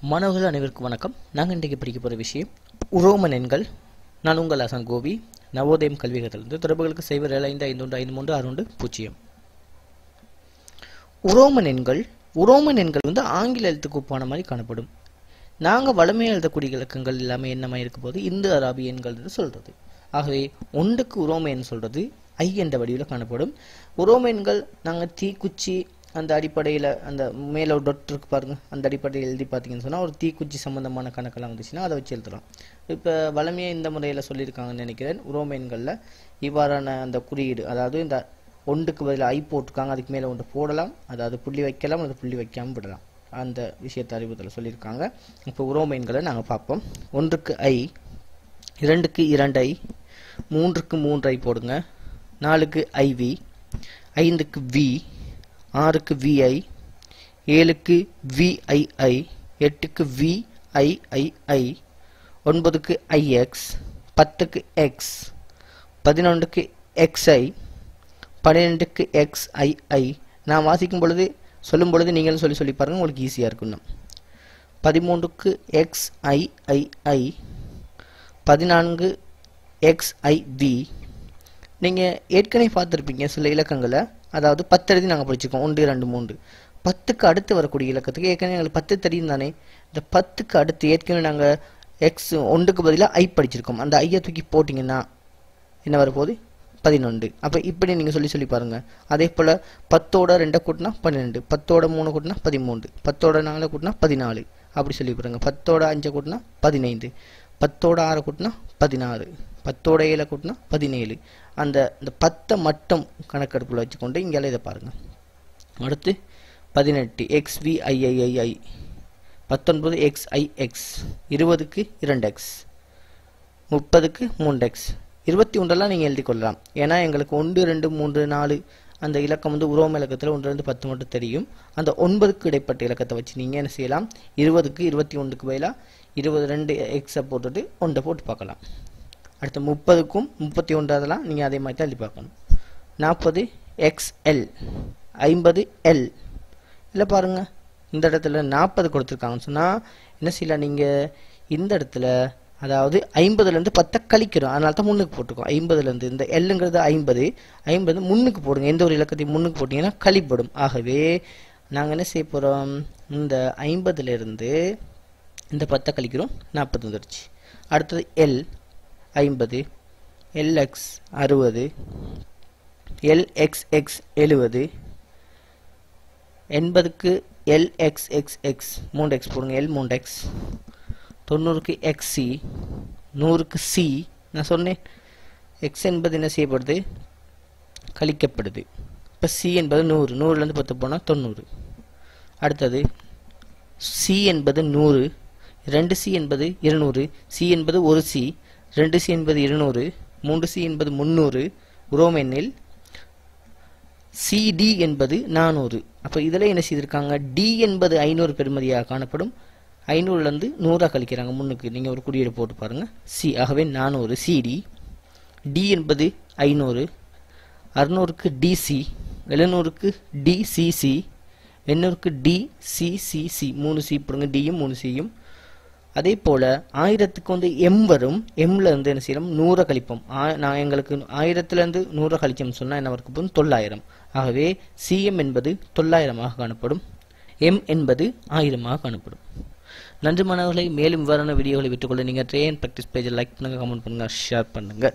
மாணவர்கள் அனைவருக்கும் வணக்கம். நாங்கள் இன்றைக்கு படிக்க போகிற விஷயம் உரோமன் எண்கள். நான் உங்கள் அசன் கோபி. நவோதயம் கல்வியகத்திலிருந்து தொடர்புகளுக்கு சைபர் ஏழு ஐந்து ஐந்து ஒன்று ஐந்து மூன்று ஆறு ஒன்று பூஜ்ஜியம். உரோமன் எண்கள் உரோமன் எண்கள் வந்து ஆங்கில எழுத்துக்கு ஒப்பான மாதிரி காணப்படும். நாங்கள் வளமையாக எழுதக்கூடிய இலக்கங்கள் எல்லாமே என்னமா இருக்க போது இந்து அராபிய எண்கள் என்று சொல்கிறது ஆகவே ஒன்றுக்கு உரோம எண் சொல்கிறது ஐ என்ற வடிவில் காணப்படும். உரோமீன்கள் நாங்கள் தீக்குச்சி அந்த அடிப்படையில் அந்த மேலே ஒரு டொட் இருக்கு பாருங்க அந்த அடிப்படையில் எழுதி பார்த்தீங்கன்னு சொன்னால் ஒரு தீக்குச்சி சம்பந்தமான கணக்கெல்லாம் வந்துச்சுன்னா அதை வச்சு எழுதலாம். இப்போ வளமையாக இந்த முறையில் சொல்லியிருக்காங்கன்னு நினைக்கிறேன். உரோமீன்களில் இவ்வாறான அந்த குறியீடு அதாவது இந்த ஒன்றுக்கு பதில் ஐ போட்டிருக்காங்க அதுக்கு மேலே ஒன்று போடலாம் அதாவது புள்ளி வைக்கலாம் அல்லது புள்ளி வைக்காமல் விடலாம். அந்த விஷயத்தை அறிவுறுத்தல சொல்லியிருக்காங்க. இப்போ உரோமென்களை நாங்கள் பார்ப்போம். ஒன்றுக்கு ஐ இரண்டுக்கு இரண்டு ஐ மூன்றுக்கு மூன்று ஐ போடுங்க. நாலுக்கு ஐவி ஐந்துக்கு வி ஆறுக்கு விஐ ஏழுக்கு விஐஐ எட்டுக்கு விஐஐஐ ஒன்பதுக்கு ஐஎக்ஸ் பத்துக்கு எக்ஸ் பதினொன்றுக்கு எக்ஸ்ஐ பன்னிரெண்டுக்கு எக்ஸ்ஐஐ நான் வாசிக்கும் பொழுது சொல்லும் பொழுது நீங்களும் சொல்லி சொல்லி பாருங்கள் உங்களுக்கு ஈஸியாக இருக்கும் பதிமூன்றுக்கு எக்ஸ்ஐஐஐ பதினான்கு எக்ஸ்ஐவி நீங்கள் ஏற்கனவே பார்த்துருப்பீங்க சில இலக்கங்களை. அதாவது பத்து எழுதி நாங்கள் படிச்சிருக்கோம். ஒன்று ரெண்டு மூன்று. பத்துக்கு அடுத்து வரக்கூடிய இலக்கத்துக்கு ஏற்கனவே எங்களுக்கு பத்து தெரியும் தானே? இந்த பத்துக்கு அடுத்து ஏற்கனவே நாங்கள் எக்ஸ் ஒன்றுக்கு பதிலாக ஐ படிச்சிருக்கோம். அந்த ஐயை தூக்கி போட்டிங்கன்னா என்ன வரப்போகுது? பதினொன்று. அப்போ இப்படி நீங்கள் சொல்லி சொல்லி பாருங்கள் அதே போல் பத்தோட ரெண்டை கூட்டினா பன்னிரெண்டு. பத்தோட மூணு கூட்டினா பதிமூன்று. பத்தோட நாலு கூட்டினா பதினாலு. அப்படி சொல்லி பாருங்க. பத்தோட அஞ்சை கூட்டினா பதினைந்து. பத்தோட ஆறு கூட்டினா பதினாறு. பத்தோட ஏழை கூட்டினா பதினேழு. அந்த இந்த பத்தை மட்டும் கணக்கெடுப்பில் வச்சுக்கொண்டு இங்கே இதை பாருங்கள் அடுத்து பதினெட்டு எக்ஸ் பத்தொன்பது எக்ஸ் ஐ எக்ஸ் இருபதுக்கு இரண்டு எக்ஸ் முப்பதுக்கு மூன்று எக்ஸ் இருபத்தி ஒன்றெல்லாம் நீங்கள் எழுதி கொள்ளலாம். ஏன்னா எங்களுக்கு ஒன்று ரெண்டு மூன்று நாலு அந்த இலக்கம் வந்து உரோம இலக்கத்தில் ஒன்றுலேருந்து பத்து மட்டும் தெரியும். அந்த ஒன்பதுக்கு இடைப்பட்ட இலக்கத்தை வச்சு நீங்கள் என்ன செய்யலாம்? இருபதுக்கு இருபத்தி ஒன்றுக்கு பதிலாக இருபது ரெண்டு எக்ஸை போட்டுட்டு ஒன்றை போட்டு பார்க்கலாம். அடுத்து முப்பதுக்கும் முப்பத்தி ஒன்று அதெல்லாம் நீங்கள் அதே மாதிரி தான் எழுதி பார்க்கணும் நாற்பது எக்ஸ்எல் ஐம்பது எல் இல்லை பாருங்கள் இந்த இடத்துல நாற்பது கொடுத்துருக்காங்கன்னு சொன்னால் என்ன செய்யலாம் நீங்கள் இந்த இடத்துல அதாவது ஐம்பதுலேருந்து பத்தை கழிக்கிறோம். அதனால தான் முன்னுக்கு போட்டுருக்கோம் ஐம்பதுலேருந்து இந்த எல்லுங்கிறது ஐம்பது ஐம்பது முன்னுக்கு போடுங்க. எந்த ஒரு இலக்கத்தையும் முன்னுக்கு போட்டிங்கன்னா கழிப்படும். ஆகவே நாங்கள் என்ன செய்ய போகிறோம் இந்த ஐம்பதுலேருந்து இந்த பத்தை கழிக்கிறோம். நாற்பது வந்துடுச்சு அடுத்தது எல் ஐம்பது எல்எக்ஸ் அறுபது எல்எக்ஸ்எக்ஸ் எழுபது எண்பதுக்கு எல்எக்ஸ்எக்ஸ்எக்ஸ் மூன்று எக்ஸ் போடுங்க எல் மூன்று எக்ஸ் தொண்ணூறுக்கு எக்ஸ்சி நூறுக்கு சி நான் சொன்னேன். எக்ஸ் என்பது என்ன செய்யப்படுது? கழிக்கப்படுது. இப்போ சி என்பது நூறு நூறுலேருந்து பத்து போனால் தொண்ணூறு. அடுத்தது சி என்பது நூறு ரெண்டு சி என்பது இருநூறு சி என்பது ஒரு சி ரெண்டு சி என்பது இருநூறு மூன்று சி என்பது முந்நூறு உரோமெண்ணில் சிடி என்பது நானூறு. அப்போ இதில் என்ன செய்திருக்காங்க? டி என்பது ஐநூறு பெருமதியாக காணப்படும். ஐநூறுலேருந்து நூறாக கழிக்கிறாங்க முன்னுக்கு. நீங்கள் ஒரு குறியீடு போட்டு பாருங்கள் சி ஆகவே நானூறு. CD D. என்பது ஐநூறு. அறுநூறுக்கு டிசி எழுநூறுக்கு டிசிசி எண்ணூறுக்கு டிசிசிசி மூணு சி போடுங்க. டியும் மூணு சியும் அதே போல் ஆயிரத்துக்கு வந்து எம் வரும். எம்ல இருந்து என்ன செய்யறோம் நூறை கழிப்போம். நான் எங்களுக்கு ஆயிரத்துலேருந்து நூறை கழிச்சோம் சொன்னால் என்ன வரைக்கும் தொள்ளாயிரம். ஆகவே சிஎம் என்பது தொள்ளாயிரமாக காணப்படும். எம் என்பது ஆயிரமாக காணப்படும். நன்றி மாணவர்களை. மேலும் விவரான வீடியோகளை விட்டுக்கொள்ள நீங்கள் ட்ரெயின் ப்ராக்டிஸ் பேஜை லைக் பண்ணுங்கள் கமெண்ட் பண்ணுங்கள் ஷேர் பண்ணுங்கள்